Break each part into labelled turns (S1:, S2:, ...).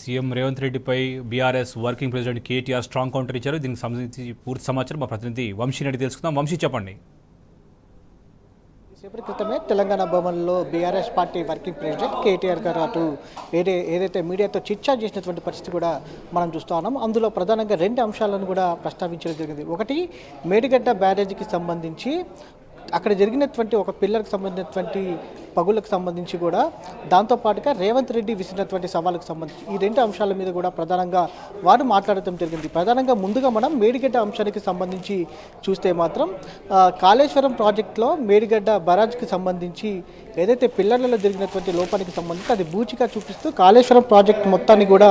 S1: CM Revanth రెడ్డిపై BRS working president KTR strong counter ఇచ్చారు. దీనికి సంబంధించి పూర్తి సమాచారం మా ప్రతినిధి వంశీ రెడ్డి తెలుసుకుందాం. వంశీ చెప్పండి.
S2: సేపటి క్రితమే తెలంగాణ భవన్లో BRS party working president KTR గారు అటు ఏదే ఏదైతే మీడియాతో చిట్చాట్ చేసినటువంటి పరిస్థితి కూడా మనం చూస్తా ఉన్నాం. అందులో ప్రధానంగా రెండు అంశాలను కూడా ప్రస్తావించడం జరిగింది. ఒకటి మేడిగడ్డ బ్యారేజీకి సంబంధించి అక్కడ జరిగినటువంటి ఒక పిల్లర్కి సంబంధించినటువంటి పగులకు సంబంధించి కూడా దాంతోపాటుగా రేవంత్ రెడ్డి విసిరినటువంటి సవాళ్ళకు సంబంధించి ఈ రెండు అంశాల మీద కూడా ప్రధానంగా వారు మాట్లాడటం జరిగింది. ప్రధానంగా ముందుగా మనం మేడిగడ్డ అంశానికి సంబంధించి చూస్తే మాత్రం కాళేశ్వరం ప్రాజెక్టులో మేడిగడ్డ బరాజ్కి సంబంధించి ఏదైతే పిల్లర్లలో జరిగినటువంటి లోపానికి సంబంధించి అది బూచిగా చూపిస్తూ కాళేశ్వరం ప్రాజెక్ట్ మొత్తాన్ని కూడా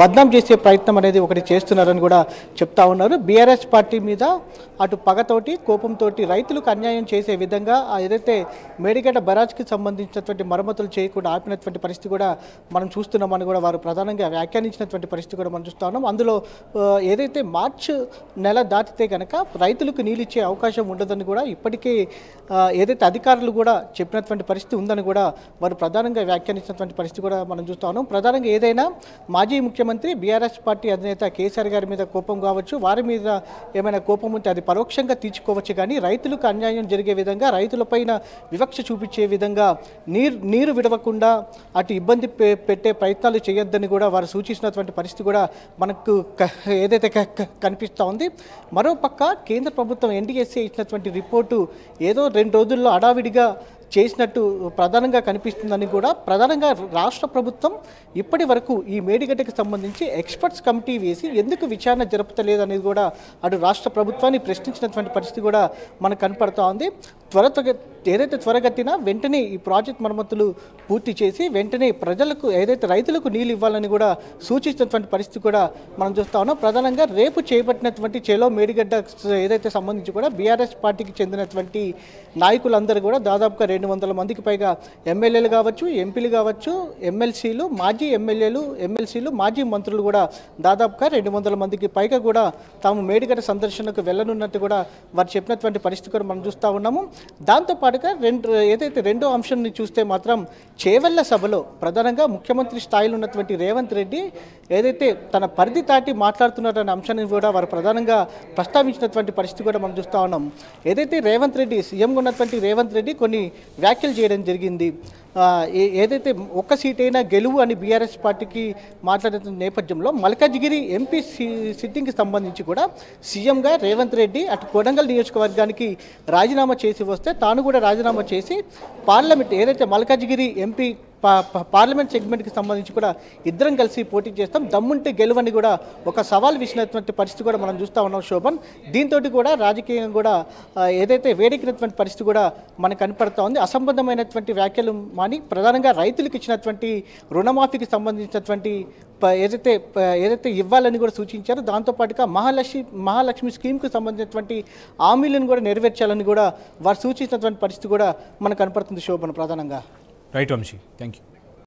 S2: బద్నాం చేసే ప్రయత్నం అనేది ఒకటి చేస్తున్నారని కూడా చెప్తా ఉన్నారు. బీఆర్ఎస్ పార్టీ మీద అటు పగతోటి కోపంతో రైతులకు అన్యాయం చేసే విధంగా ఏదైతే మేడిగడ్డ బరాజ్కి సంబంధించి సంబంధించినటువంటి మరమ్మతులు చేయకుండా ఆపినటువంటి పరిస్థితి కూడా మనం చూస్తున్నామని కూడా వారు ప్రధానంగా వ్యాఖ్యానించినటువంటి పరిస్థితి కూడా మనం చూస్తా ఉన్నాం. అందులో ఏదైతే మార్చ్ నెల దాటితే కనుక రైతులకు నీళ్ళు ఇచ్చే అవకాశం ఉండదని కూడా ఇప్పటికే ఏదైతే అధికారులు కూడా చెప్పినటువంటి పరిస్థితి ఉందని కూడా వారు ప్రధానంగా వ్యాఖ్యానించినటువంటి పరిస్థితి కూడా మనం చూస్తా ఉన్నాం. ప్రధానంగా ఏదైనా మాజీ ముఖ్యమంత్రి బీఆర్ఎస్ పార్టీ అధినేత కేసీఆర్ గారి మీద కోపం కావచ్చు వారి మీద ఏమైనా కోపం ఉంటే అది పరోక్షంగా తీర్చుకోవచ్చు. కానీ రైతులకు అన్యాయం జరిగే విధంగా రైతులపైన వివక్ష చూపించే విధంగా నీరు నీరు విడవకుండా అటు ఇబ్బంది పె- పెట్టే ప్రయత్నాలు చేయొద్దని కూడా వారు సూచించినటువంటి పరిస్థితి కూడా మనకు క- ఏదైతే కనిపిస్తూ ఉంది. మరోపక్క కేంద్ర ప్రభుత్వం ఎన్డీఎస్ఏ ఇచ్చినటువంటి రిపోర్టు ఏదో రెండు రోజుల్లో అడావిడిగా చేసినట్టు ప్రధానంగా కనిపిస్తుందని కూడా ప్రధానంగా రాష్ట్ర ప్రభుత్వం ఇప్పటి వరకు ఈ మేడిగడ్డకి సంబంధించి ఎక్స్పర్ట్స్ కమిటీ వేసి ఎందుకు విచారణ జరుపుతలేదు అనేది కూడా అటు రాష్ట్ర ప్రభుత్వాన్ని ప్రశ్నించినటువంటి పరిస్థితి కూడా మనకు కనపడుతూ ఉంది. త్వర త్వర- ఏదైతే త్వరగతిన వెంటనే ఈ ప్రాజెక్ట్ మరమ్మతులు పూర్తి చేసి వెంటనే ప్రజలకు ఏదైతే రైతులకు నీళ్ళు ఇవ్వాలని కూడా సూచించినటువంటి పరిస్థితి కూడా మనం చూస్తా ఉన్నాం. ప్రధానంగా రేపు చేపట్టినటువంటి చేలో మేడిగడ్డ ఏదైతే సంబంధించి కూడా బీఆర్ఎస్ పార్టీకి చెందినటువంటి నాయకులందరూ కూడా దాదాపుగా రెండు వందల మందికి పైగా ఎమ్మెల్యేలు కావచ్చు ఎంపీలు కావచ్చు ఎమ్మెల్సీలు మాజీ ఎమ్మెల్యేలు ఎమ్మెల్సీలు మాజీ మంత్రులు కూడా దాదాపుగా రెండు వందల మందికి పైగా కూడా తాము మేడిగడ సందర్శనకు వెళ్ళనున్నట్టు కూడా వారు చెప్పినటువంటి పరిస్థితి కూడా మనం చూస్తూ ఉన్నాము. దాంతోపాటుగా రెండు ఏదైతే రెండో అంశాన్ని చూస్తే మాత్రం చేవెళ్ళ సభలో ప్రధానంగా ముఖ్యమంత్రి స్థాయిలో ఉన్నటువంటి రేవంత్ రెడ్డి ఏదైతే తన పరిధి దాటి మాట్లాడుతున్నారనే అంశాన్ని కూడా వారు ప్రధానంగా ప్రస్తావించినటువంటి పరిస్థితి కూడా మనం చూస్తూ ఉన్నాం. ఏదైతే రేవంత్ రెడ్డి సీఎంగా ఉన్నటువంటి రేవంత్ రెడ్డి కొన్ని వ్యాఖ్యలు చేయడం జరిగింది. ఏ- ఏదైతే ఒక్క సీట్ అయినా గెలువు అని బీఆర్ఎస్ పార్టీకి మాట్లాడుతున్న నేపథ్యంలో మల్కాజ్గిరి ఎంపీ సి- సిట్టింగ్కి సంబంధించి కూడా సీఎంగా రేవంత్ రెడ్డి అటు కొడంగల్ నియోజకవర్గానికి రాజీనామా చేసి వస్తే తాను కూడా రాజీనామా చేసి పార్లమెంట్ ఏదైతే మల్కాజ్గిరి ఎంపీ పార్లమెంట్ సెగ్మెంట్కి సంబంధించి కూడా ఇద్దరం కలిసి పోటీ చేస్తాం. దమ్ముంటే గెలువని కూడా ఒక సవాల్ విసినటువంటి పరిస్థితి కూడా మనం చూస్తూ ఉన్నాం శోభన్. దీంతో కూడా రాజకీయంగా కూడా ఏదైతే వేడెక్కినటువంటి పరిస్థితి కూడా మనకు కనపడతా ఉంది. అసంబద్ధమైనటువంటి వ్యాఖ్యలు మాని ప్రధానంగా రైతులకు ఇచ్చినటువంటి రుణమాఫీకి సంబంధించినటువంటి ప- ఏదైతే ఏదైతే ఇవ్వాలని కూడా సూచించారో. దాంతోపాటుగా మహాలక్ష్మి మహాలక్ష్మి స్కీమ్కి సంబంధించినటువంటి హామీలను కూడా నెరవేర్చాలని కూడా వారు సూచించినటువంటి పరిస్థితి కూడా మనకు కనపడుతుంది శోభన్ ప్రధానంగా.
S1: Right, Vamshi. Thank you.